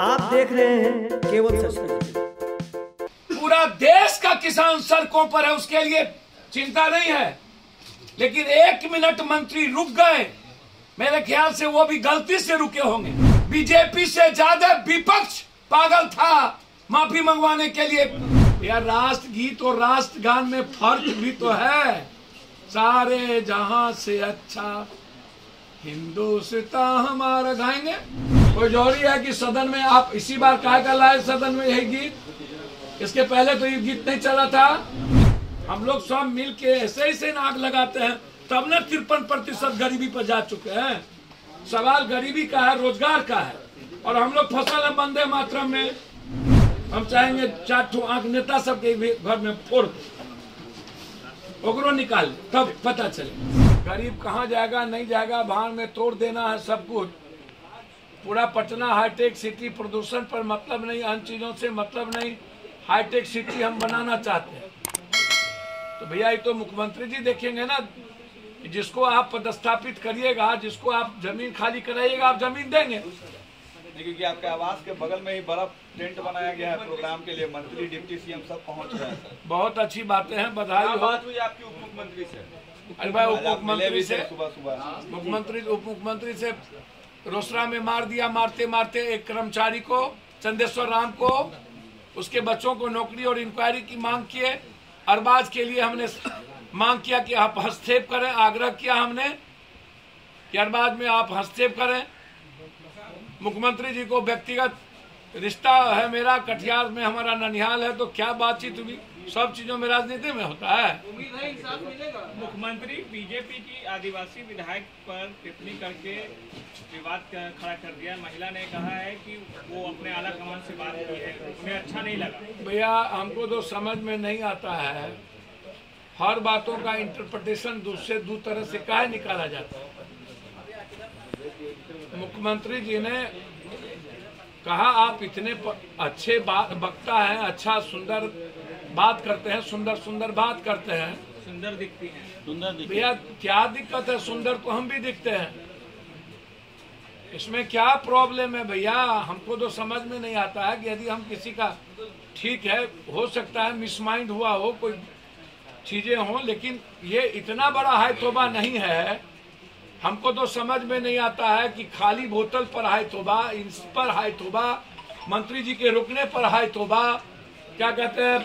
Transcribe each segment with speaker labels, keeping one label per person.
Speaker 1: आप देख रहे हैं केवल सच
Speaker 2: पूरा देश का किसान सड़कों पर है, उसके लिए चिंता नहीं है। लेकिन एक मिनट मंत्री रुक गए। मेरे ख्याल से वो भी गलती से रुके होंगे। बीजेपी से ज़्यादा विपक्ष पागल था, माफ़ी मंगवाने के लिए। यार राष्ट्र गीत और राष्ट्र गान में फ़र्क भी तो है। सारे जहाँ से अच्छा हिंदुस्तान हमारा गाएँगे। कोई ज़रूरी है कि सदन में आप इसी बार काय कर लाए सदन में यही गीत? इसके पहले तो ये गीत नहीं चला था। हम लोग सब मिल के ऐसे ऐसे नाग लगाते हैं। तब न तिरपन प्रतिशत गरीबी पर जा चुके हैं। सवाल गरीबी का है, रोज़गार का है। और हम लोग फ़सल है बंदे मात्रा में। हम चाहेंगे चार ठो आँख नेता सबके घर में फोड़। ओकरो निकाल, तब पता चले। गरीब कहाँ जाएगा नहीं जाएगा भान में तोड़ देना है सब कुछ। पूरा पटना हाईटेक सिटी प्रदूषण पर मतलब नहीं अन्य चीज़ों से मतलब नहीं हाईटेक सिटी हम बनाना चाहते हैं। तो भैया ये तो मुख्यमंत्री जी देखेंगे ना जिसको आप पदस्थापित करिएगा जिसको आप ज़मीन खाली कराइएगा आप ज़मीन देंगे।
Speaker 3: क्योंकि आपके आवास के बगल में ही बड़ा टेंट बनाया गया है प्रोग्राम के लिए मंत्री डिप्टी सीएम सब पहुँच रहे हैं।
Speaker 2: बहुत अच्छी बातें हैं बधाई
Speaker 3: बात हुई आपकी उप मुख्यमंत्री से?
Speaker 2: अरे भाई उप मुख्यमंत्री से मुख्यमंत्री उप मुख्यमंत्री से रोसड़ा में मार दिया मारते मारते एक कर्मचारी को चंदेश्वर राम को उसके बच्चों को नौकरी और इंक्वायरी की मांग किए। अरबाज के लिए हमने मांग किया कि आप हस्तक्षेप करें आग्रह किया हमने कि अरबाज में आप हस्तक्षेप करें। मुख्यमंत्री जी को व्यक्तिगत रिश्ता है मेरा कटिहार में हमारा ननिहाल है तो क्या बातचीत हुई? सब चीज़ों में राजनीति में होता है।
Speaker 4: मुख्यमंत्री बीजेपी की आदिवासी विधायक पर टिप्पणी करके विवाद क- खड़ा कर दिया। महिला ने कहा है कि वो अपने आला कमान से बात की है। उन्हें अच्छा नहीं लगा।
Speaker 2: भैया हमको तो समझ में नहीं आता है। हर बातों का इंटरप्रिटेशन दूसरे दो तरह से काहे निकाला जाता है? मुख्यमंत्री जी ने कहा आप इतने अच्छे वक्ता हैं अच्छा सुंदर बात करते हैं सुंदर सुंदर बात करते हैं।
Speaker 4: सुंदर दिखती है।
Speaker 2: सुंदर भैया क्या दिक्कत है? सुंदर तो हम भी दिखते हैं। इसमें क्या प्रॉब्लम है भैया? हमको तो समझ में नहीं आता है कि यदि हम किसी का ठीक है हो सकता है मिसमाइंड हुआ हो कोई चीज़ें हों लेकिन ये इतना बड़ा हाई तोबा नहीं है। हमको तो समझ में नहीं आता है कि खाली बोतल पर हाई तोबा इस पर हाई तोबा मंत्री जी के रुकने पर हाई तोबा क्या कहते हैं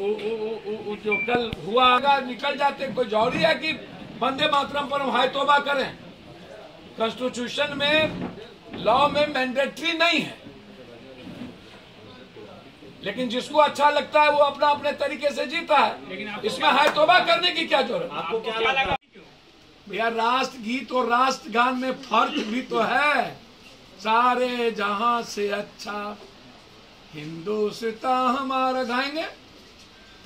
Speaker 2: उ- उ- उ- उ- उ- जो कल हुआ अगर निकल जाते कोई ज़रूरी है कि बंदे मातरम पर हम हाई तोबा करें? कॉन्स्टिट्यूशन में लॉ में मैंडेटरी नहीं है। लेकिन जिसको अच्छा लगता है वो अपना अपने तरीके से जीता है।
Speaker 4: आपको
Speaker 2: इसमें हाई तोबा करने की क्या ज़रूरत
Speaker 4: आपको क्या लगा
Speaker 2: भैया राष्ट्र गीत और राष्ट्र गान में फ़र्क भी तो है। सारे जहाँ से अच्छा हिंदुस्तान हमारा गाएँगे।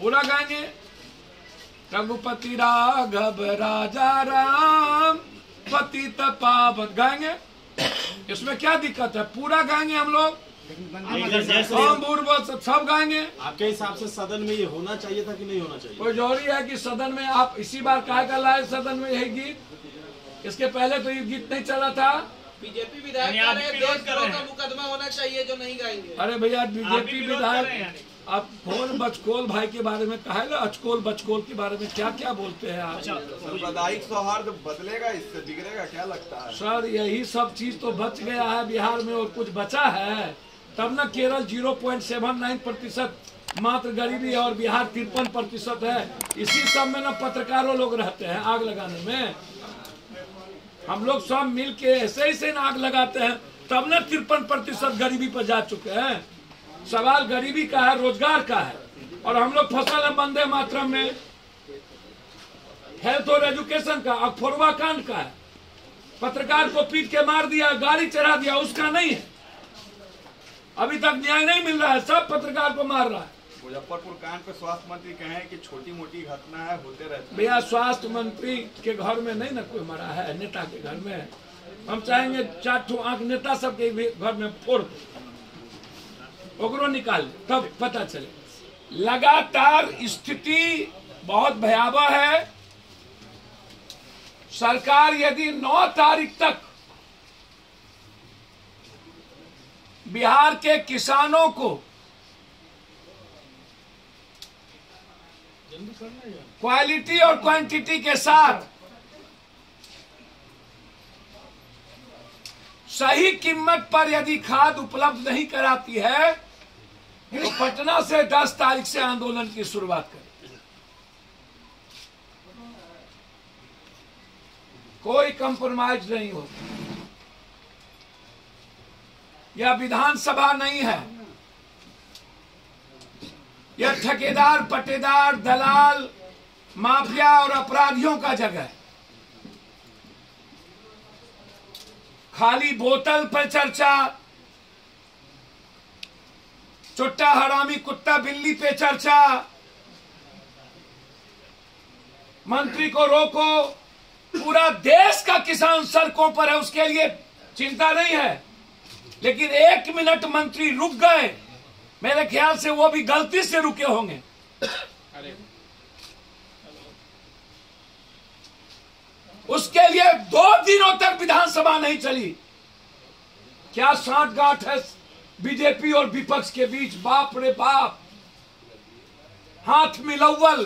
Speaker 2: पूरा गाएँगे रघुपति राघव राजा राम पति पावन गाएँगे इसमें क्या दिक्कत है? पूरा गाएँगे हम लोग। सब सब गाएँगे
Speaker 5: आपके हिसाब से सदन में ये होना चाहिए था कि नहीं होना चाहिए?
Speaker 2: कोई ज़रूरी है कि सदन में आप इसी बार काय कर लाए सदन में यही गीत? इसके पहले तो ये गीत नहीं चला था।
Speaker 6: बीजेपी विधायक कह का मुकदमा होना चाहिए जो नहीं गाएँगे।
Speaker 2: अरे भैया बीजेपी विधायक आप कौन बचकोल भाई के बारे में कहा है ना अचकोल बचकोल के बारे में क्या क्या बोलते हैं आप?
Speaker 3: सांप्रदायिक सौहार्द बदलेगा इससे बिगड़ेगा क्या लगता है?
Speaker 2: सर यही सब चीज़ तो बच गया है बिहार में और कुछ बचा है। तब न केरल 0.79 प्रतिशत मात्र गरीबी है और बिहार तिरपन प्रतिशत है। इसी सब में न पत्रकारों लोग रहते हैं आग लगाने में। हम लोग सब मिल के ऐसे ऐसे न आग लगाते हैं। तब न तिरपन प्रतिशत गरीबी पर जा चुके हैं। सवाल गरीबी का है रोज़गार का है। और हम लोग फ़सल है बंदे मात्रा में। हेल्थ और एजुकेशन का अखफोरवा कांड का है। पत्रकार को पीट के मार दिया गाड़ी चढ़ा दिया उसका नहीं है। अभी तक न्याय नहीं मिल रहा है सब पत्रकार को मार रहा है।
Speaker 3: मुजफ्फरपुर कांड पे स्वास्थ्य मंत्री कहे कि छोटी मोटी घटना है होते रहते
Speaker 2: भैया स्वास्थ्य मंत्री के घर में नहीं ना कोई मरा है नेता के घर में। हम चाहेंगे चार ठो आँख नेता सबके घर में फोड़ दो। ओकरो निकाल, तब पता चले। लगातार स्थिति बहुत भयावह है। सरकार यदि 9 तारीख तक बिहार के किसानों को क्वालिटी और क्वांटिटी के साथ सही कीमत पर यदि खाद उपलब्ध नहीं कराती है तो पटना से 10 तारीख से आंदोलन की शुरुआत करें। कोई कंप्रोमाइज नहीं होता। यह विधानसभा नहीं है। यह ठेकेदार, पटेदार, दलाल, माफिया और अपराधियों का जगह है। खाली बोतल पर चर्चा चुट्टा हरामी, कुत्ता बिल्ली पे चर्चा। मंत्री को रोको। पूरा देश का किसान सड़कों पर है, उसके लिए चिंता नहीं है। लेकिन एक मिनट मंत्री रुक गए। मेरे ख्याल से वो भी गलती से रुके होंगे। उसके लिए दो दिनों तक विधानसभा नहीं चली। क्या साठ गांठ है? बीजेपी और विपक्ष के बीच बाप रे बाप। हाथ मिलौवल।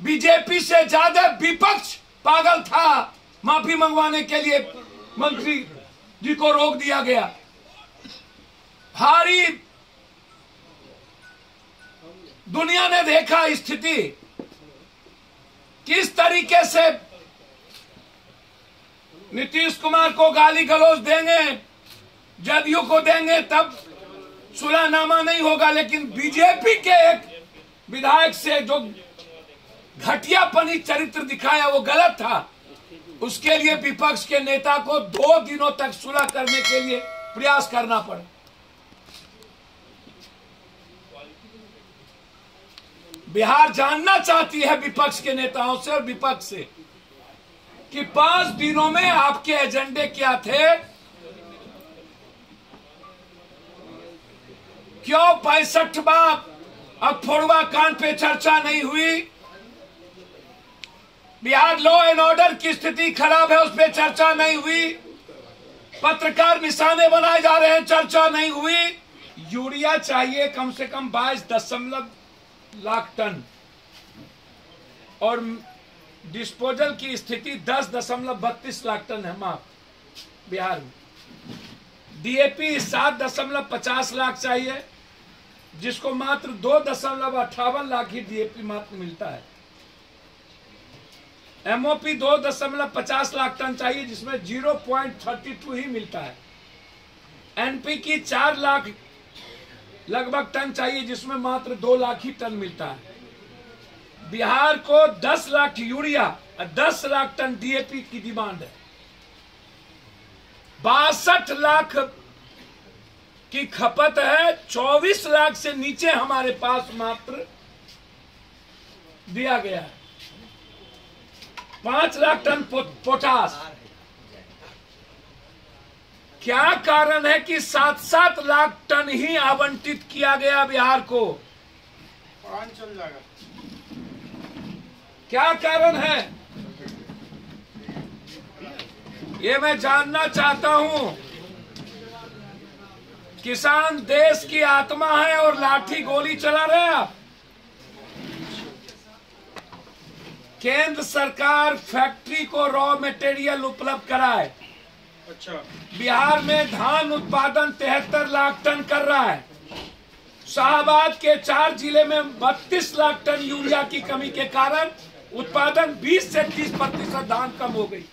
Speaker 2: बीजेपी से ज़्यादा विपक्ष पागल था। माफ़ी मंगवाने के लिए मंत्री जी को रोक दिया गया। भारी दुनिया ने देखा स्थिति। किस तरीके से नीतीश कुमार को गाली गलौज देंगे? जदयू को देंगे तब सुलहनामा नहीं होगा, लेकिन बीजेपी के एक विधायक से जो घटियापनी चरित्र दिखाया, वो गलत था। उसके लिए विपक्ष के नेता को दो दिनों तक सुलह करने के लिए प्रयास करना पड़ा। बिहार जानना चाहती है विपक्ष के नेताओं से और विपक्ष से कि पाँच दिनों में आपके एजेंडे क्या थे? क्यों पैंसठवा अखफोड़वा कांड पे चर्चा नहीं हुई? बिहार लॉ एंड ऑर्डर की स्थिति खराब है, उस पर चर्चा नहीं हुई। पत्रकार निशाने बनाए जा रहे हैं, चर्चा नहीं हुई। यूरिया चाहिए कम से कम बाईस दशमलव लाख टन। और डिस्पोजल की स्थिति दस दशमलव बत्तीस लाख टन है माफ़, बिहार में। डीएपी सात दशमलव पचास लाख चाहिए। जिसको मात्र दो दशमलव अट्ठावन लाख ही डीएपी मात्र मिलता है। एमओपी दो दशमलव पचास लाख टन चाहिए, जिसमें ज़ीरो पॉइंट थर्टी टू ही मिलता है। एनपी की चार लाख लगभग टन चाहिए, जिसमें मात्र दो लाख ही टन मिलता है। बिहार को 10 लाख यूरिया और 10 लाख टन डीएपी की डिमांड है। बासठ लाख की खपत है 24 लाख से नीचे हमारे पास मात्र दिया गया है। पाँच लाख टन पोटास। क्या कारण है कि सात सात लाख टन ही आवंटित किया गया बिहार को? क्या कारण है? ये मैं जानना चाहता हूँ। किसान देश की आत्मा है और लाठी गोली चला रहे हैं। आप केंद्र सरकार फैक्ट्री को रॉ मटेरियल उपलब्ध कराए।
Speaker 5: अच्छा।
Speaker 2: बिहार में धान उत्पादन तिहत्तर लाख टन कर रहा है। शाहबाद के चार ज़िले में 32 लाख टन यूरिया की कमी के कारण उत्पादन 20 से 30 प्रतिशत धान कम हो गई।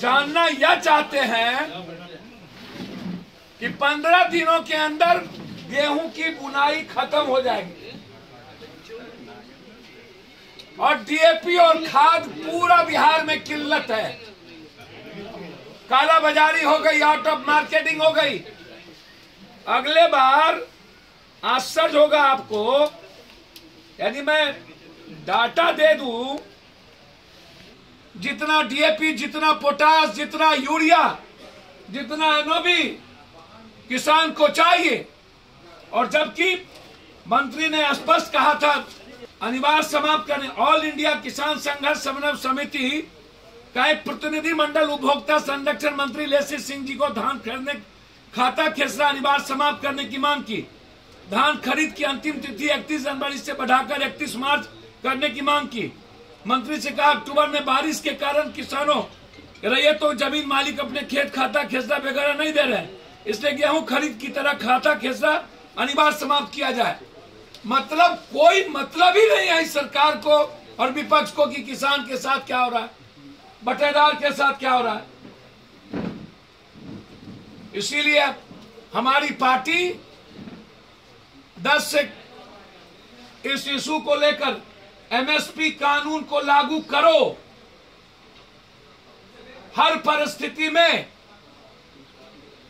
Speaker 2: जानना यह चाहते हैं कि 15 दिनों के अंदर गेहूँ की बुनाई खत्म हो जाएगी। और डीएपी और खाद पूरा बिहार में किल्लत है। काला बाजारी हो गई आउट ऑफ़ मार्केटिंग हो गई। अगले बार आश्चर्य होगा आपको। यदि मैं डाटा दे दूँ जितना डीएपी जितना पोटास जितना यूरिया जितना एनओबी किसान को चाहिए। और जबकि मंत्री ने स्पष्ट कहा था, अनिवार्य समाप्त करने ऑल इंडिया किसान संघर्ष समन्वय समिति का एक प्रतिनिधि मंडल उपभोक्ता संरक्षण मंत्री लेसी सिंह जी को धान खरीदने, खाता खेसरा अनिवार्य समाप्त करने की मांग की। धान खरीद की अंतिम तिथि 31 जनवरी से बढ़ाकर 31 मार्च करने की मांग की। मंत्री से कहा, अक्टूबर में बारिश के कारण किसानों रैयत तो ज़मीन मालिक अपने खेत खाता खेसरा वगैरह नहीं दे रहे हैं। इसलिए गेहूँ खरीद की तरह खाता खेसरा अनिवार्य समाप्त किया जाए। मतलब कोई मतलब ही नहीं है इस सरकार को और विपक्ष को कि किसान के साथ क्या हो रहा है, बटेदार के साथ क्या हो रहा है। इसीलिए हमारी पार्टी 10 से इस इशू को लेकर एमएसपी कानून को लागू करो। हर परिस्थिति में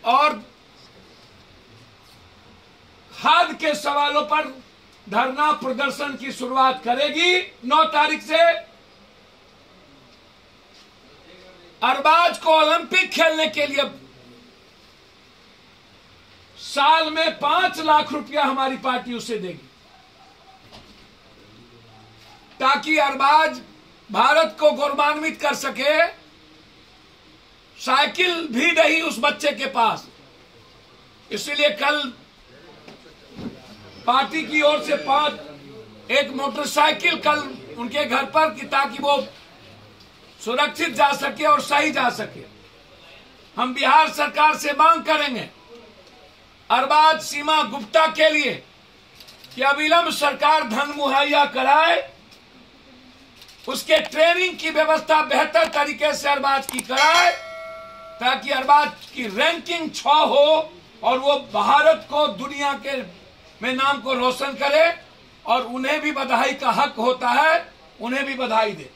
Speaker 2: और खाद के सवालों पर धरना प्रदर्शन की शुरुआत करेगी 9 तारीख से। अरबाज को ओलंपिक खेलने के लिए साल में पाँच लाख रुपया हमारी पार्टी उसे देगी। ताकि अरबाज भारत को गौरवान्वित कर सके। साइकिल भी नहीं उस बच्चे के पास। इसलिए कल पार्टी की ओर से पाँच, एक मोटरसाइकिल कल उनके घर पर कि ताकि वो सुरक्षित जा सके और सही जा सके। हम बिहार सरकार से मांग करेंगे अरबाज सीमा गुप्ता के लिए कि अविलंब सरकार धन मुहैया कराए उसके ट्रेनिंग की व्यवस्था बेहतर तरीके से अरबाज की कराए, ताकि अरबाज की रैंकिंग छ हो और वो भारत को, दुनिया के में नाम को रोशन करे और उन्हें भी बधाई का हक होता है, उन्हें भी बधाई दे।